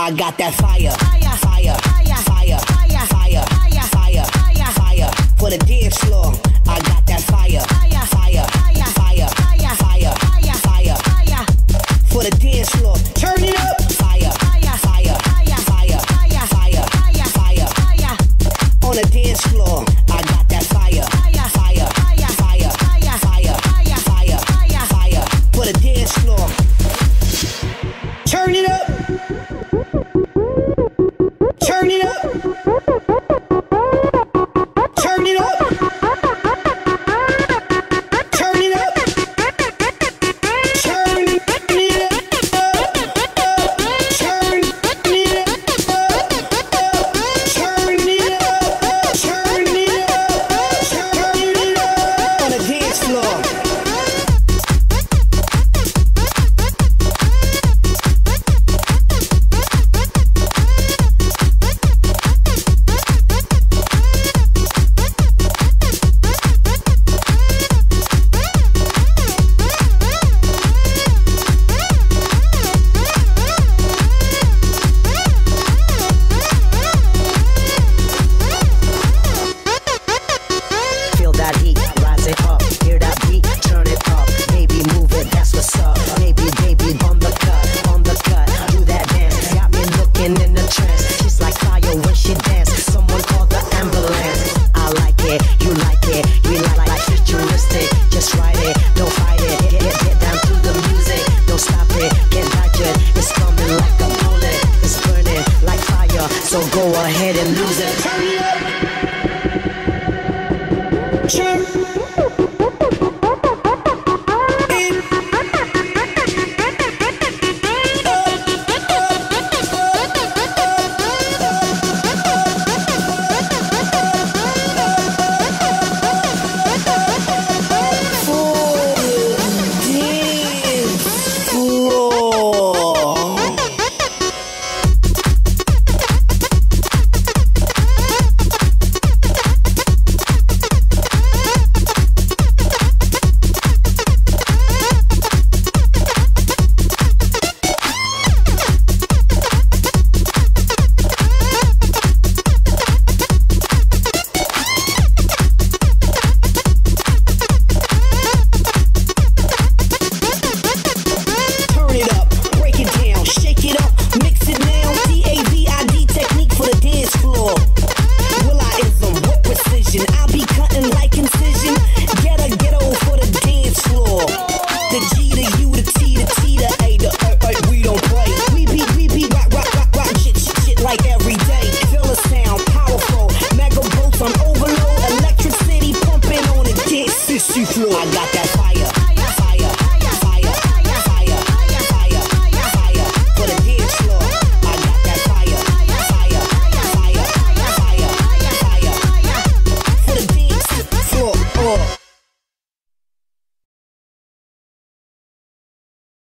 I got that fire, fire, fire, fire, fire, fire. shaking in the trance. She's like fire when she dance. Someone call the ambulance. I like it, you like it, we like like futuristic. Just ride it, don't fight it. Get, get, get down to the music, don't stop it. Get digest, it's coming like a bullet. It's burning like fire, so go ahead and lose it. I got that fire.